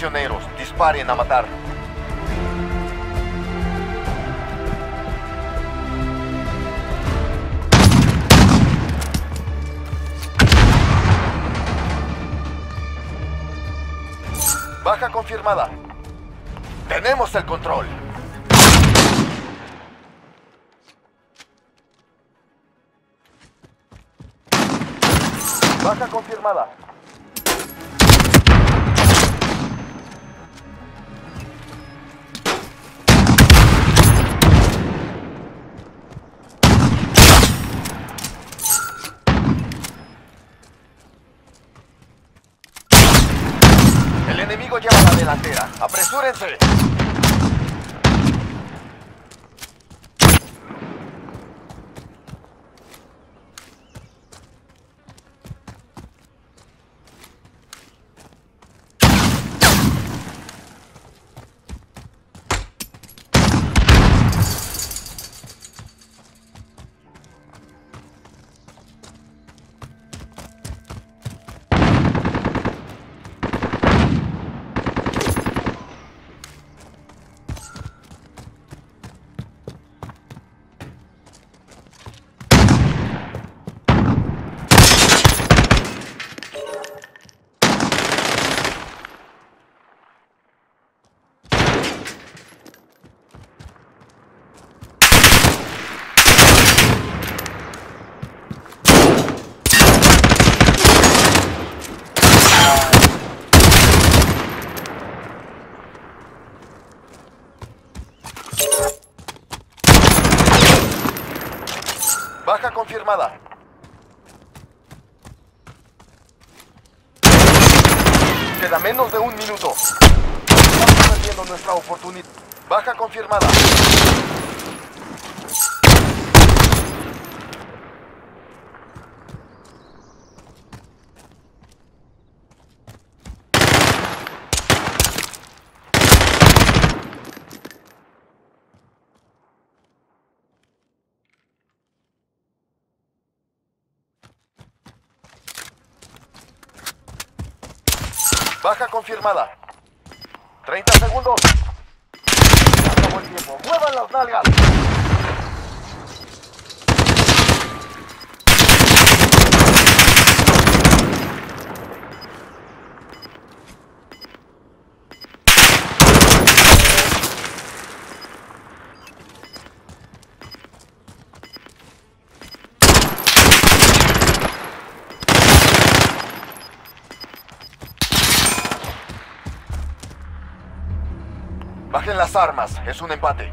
prisioneros. Disparen a matar. Baja confirmada. Tenemos el control. Baja confirmada. Enemigo lleva la delantera. ¡Apresúrense! Baja confirmada. Queda menos de un minuto. Estamos perdiendo nuestra oportunidad. Baja confirmada. Baja confirmada. 30 segundos. Acabó el tiempo. ¡Muevan las nalgas! Bajen las armas. Es un empate.